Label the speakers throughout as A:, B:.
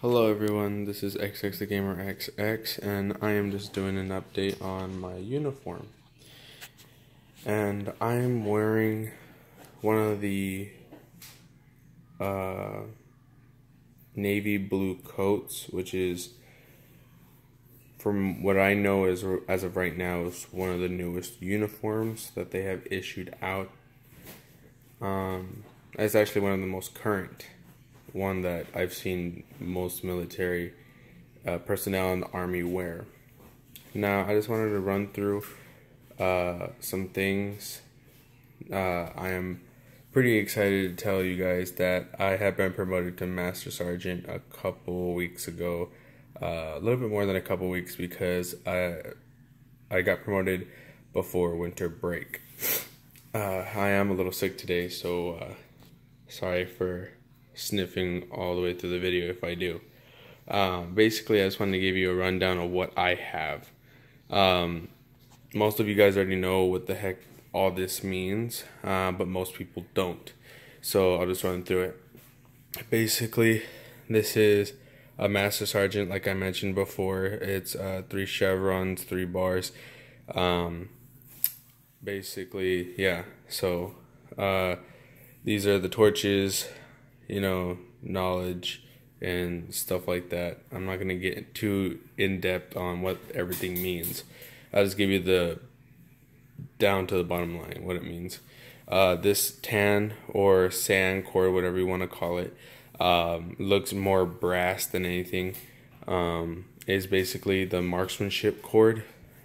A: Hello everyone, this is XX the Gamer XX, and I am just doing an update on my uniform. And I am wearing one of the uh, navy blue coats, which is, from what I know is as of right now, is one of the newest uniforms that they have issued out. Um, it's actually one of the most current one that I've seen most military uh, personnel in the army wear. Now, I just wanted to run through uh, some things. Uh, I am pretty excited to tell you guys that I have been promoted to Master Sergeant a couple weeks ago. Uh, a little bit more than a couple weeks because I I got promoted before winter break. Uh, I am a little sick today, so uh, sorry for sniffing all the way through the video if I do. Um, basically, I just wanted to give you a rundown of what I have. Um, most of you guys already know what the heck all this means, uh, but most people don't. So I'll just run through it. Basically, this is a Master Sergeant, like I mentioned before. It's uh, three chevrons, three bars. Um, basically, yeah. So uh, these are the torches you know, knowledge and stuff like that. I'm not going to get too in depth on what everything means. I'll just give you the down to the bottom line what it means. Uh, this tan or sand cord, whatever you want to call it, um, looks more brass than anything. Um, is basically the marksmanship cord,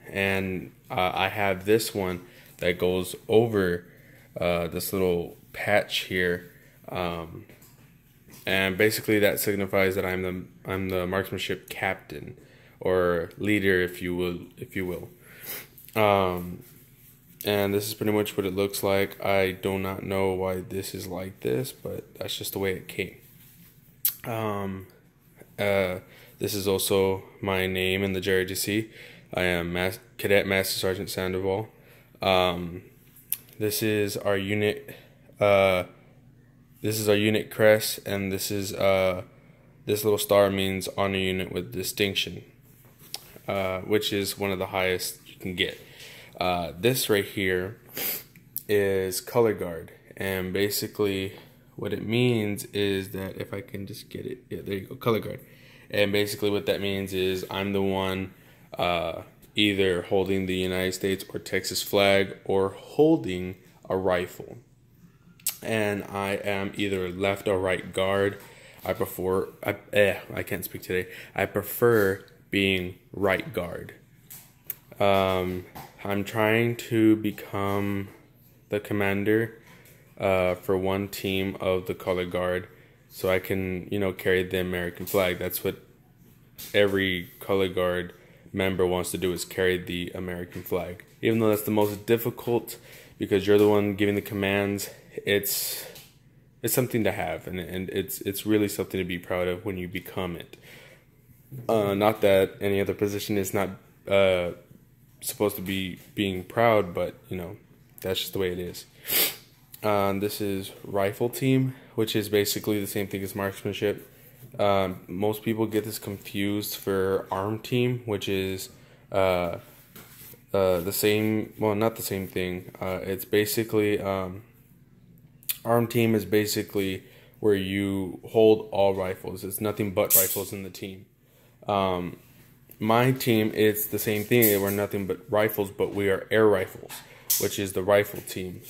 A: and uh, I have this one that goes over uh, this little patch here. Um, and basically that signifies that I'm the I'm the marksmanship captain or leader, if you will, if you will. Um, and this is pretty much what it looks like. I do not know why this is like this, but that's just the way it came. Um, uh, this is also my name in the JROTC. I am Mas- Cadet Master Sergeant Sandoval. Um, this is our unit. Uh, this is our unit crest, and this is uh, this little star means honor unit with distinction, uh, which is one of the highest you can get. Uh, this right here is color guard, and basically what it means is that if I can just get it, yeah, there you go, color guard. And basically what that means is I'm the one uh, either holding the United States or Texas flag or holding a rifle and I am either left or right guard. I prefer I eh, I can't speak today. I prefer being right guard. Um, I'm trying to become the commander uh, for one team of the color guard, so I can you know carry the American flag. That's what every color guard member wants to do is carry the American flag. Even though that's the most difficult because you're the one giving the commands it's it's something to have and, and it's it's really something to be proud of when you become it. Uh, not that any other position is not uh, supposed to be being proud but you know that's just the way it is. Uh, this is rifle team which is basically the same thing as marksmanship. Um, most people get this confused for arm team which is uh, uh, the same well not the same thing uh, it's basically um, Arm team is basically where you hold all rifles. It's nothing but rifles in the team. Um, my team, it's the same thing. We're nothing but rifles, but we are air rifles, which is the rifle team.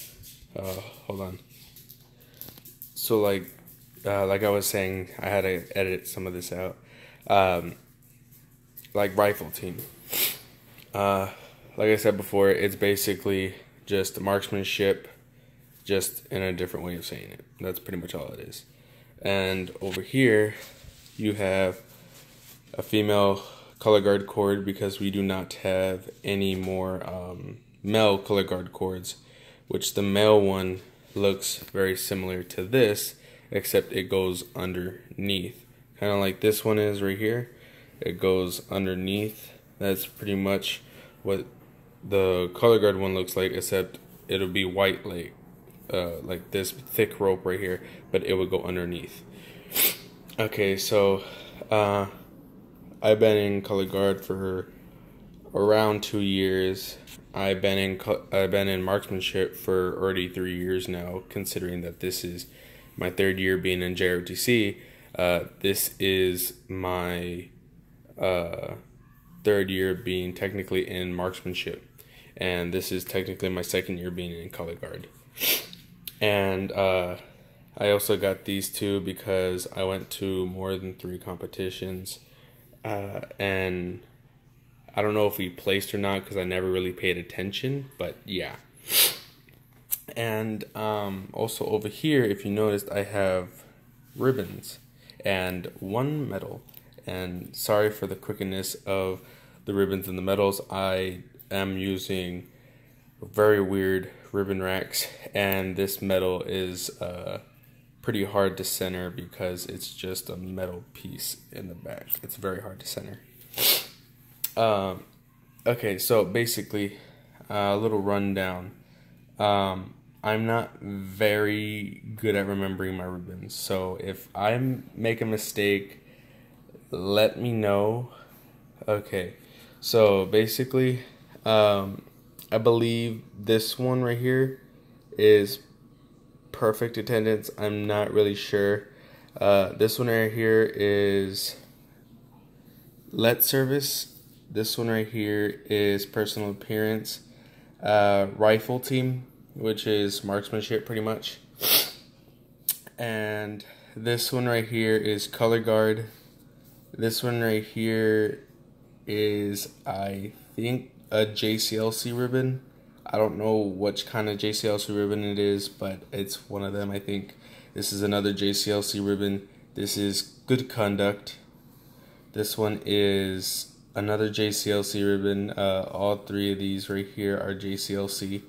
A: Uh, hold on. So like, uh, like I was saying, I had to edit some of this out. Um, like rifle team. Uh, like I said before, it's basically just marksmanship just in a different way of saying it. That's pretty much all it is. And over here, you have a female color guard cord because we do not have any more um, male color guard cords, which the male one looks very similar to this, except it goes underneath. Kind of like this one is right here. It goes underneath. That's pretty much what the color guard one looks like, except it'll be white like uh, like this thick rope right here, but it would go underneath. Okay, so uh, I've been in color guard for around two years. I've been in I've been in marksmanship for already three years now. Considering that this is my third year being in JROTC, uh, this is my uh, third year being technically in marksmanship, and this is technically my second year being in color guard. And uh, I also got these two because I went to more than three competitions, uh, and I don't know if we placed or not because I never really paid attention, but yeah. And um, also over here, if you noticed, I have ribbons and one medal. And sorry for the quickness of the ribbons and the medals. I am using very weird ribbon racks, and this metal is uh, pretty hard to center because it's just a metal piece in the back. It's very hard to center. Um, okay, so basically, a little rundown. Um, I'm not very good at remembering my ribbons, so if I make a mistake, let me know. Okay, so basically, um, I believe this one right here is perfect attendance. I'm not really sure. Uh, this one right here is let service. This one right here is personal appearance. Uh, rifle team which is marksmanship pretty much. And this one right here is color guard. This one right here is, I think, a JCLC ribbon. I don't know which kind of JCLC ribbon it is, but it's one of them, I think. This is another JCLC ribbon. This is good conduct. This one is another JCLC ribbon. Uh, all three of these right here are JCLC.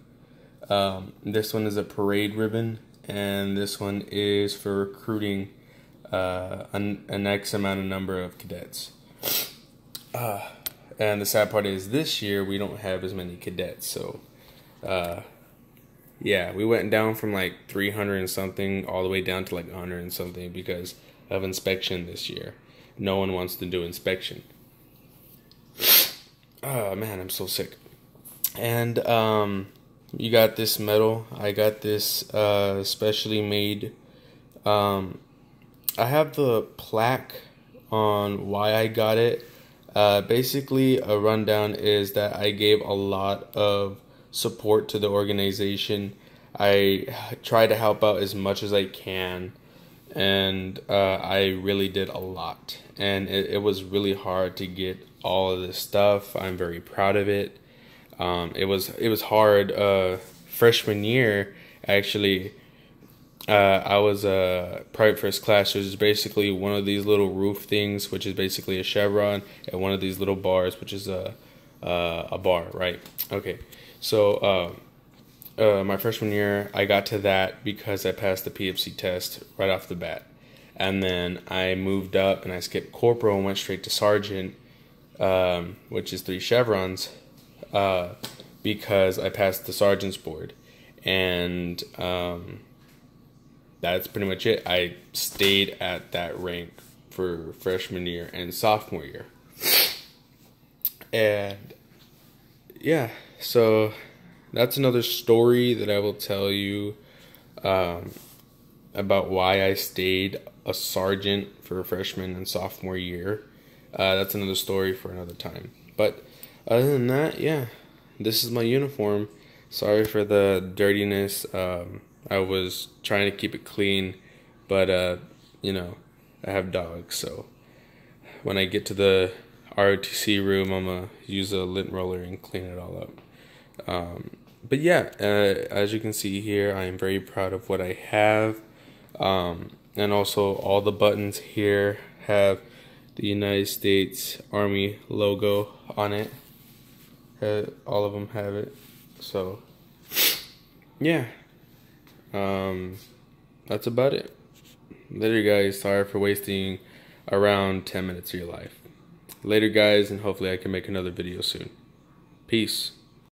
A: Um, this one is a parade ribbon, and this one is for recruiting uh, an, an X amount of number of cadets. Uh, and the sad part is this year we don't have as many cadets, so uh, yeah, we went down from like 300 and something all the way down to like 100 and something because of inspection this year. No one wants to do inspection. Oh man, I'm so sick. And um, you got this medal. I got this uh, specially made. Um, I have the plaque on why I got it. Uh, basically, a rundown is that I gave a lot of support to the organization. I try to help out as much as I can, and uh, I really did a lot. And it, it was really hard to get all of this stuff. I'm very proud of it. Um, it was it was hard. Uh, freshman year, actually, uh, I was a private first class, which is basically one of these little roof things, which is basically a chevron, and one of these little bars, which is a uh, a bar, right? Okay, so uh, uh my freshman year, I got to that because I passed the PFC test right off the bat, and then I moved up and I skipped corporal and went straight to sergeant, um, which is three chevrons uh, because I passed the sergeant's board, and um, that's pretty much it. I stayed at that rank for freshman year and sophomore year, and yeah, so that's another story that I will tell you um, about why I stayed a sergeant for freshman and sophomore year. Uh, that's another story for another time. But other than that, yeah, this is my uniform. Sorry for the dirtiness. Um, I was trying to keep it clean, but uh, you know, I have dogs, so when I get to the ROTC room, I'm gonna use a lint roller and clean it all up. Um, but yeah, uh, as you can see here, I am very proud of what I have. Um, and also, all the buttons here have the United States Army logo on it all of them have it. So, yeah. Um, that's about it. Later, guys. Sorry for wasting around 10 minutes of your life. Later, guys, and hopefully I can make another video soon. Peace.